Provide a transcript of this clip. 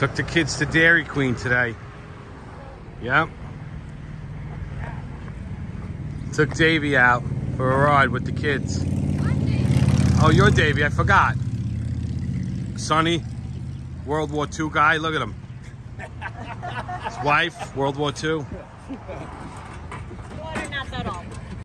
Took the kids to Dairy Queen today. Yep. Took Davy out for a ride with the kids. Oh, you're Davy, I forgot. Sonny, World War II guy, look at him. His wife, World War II.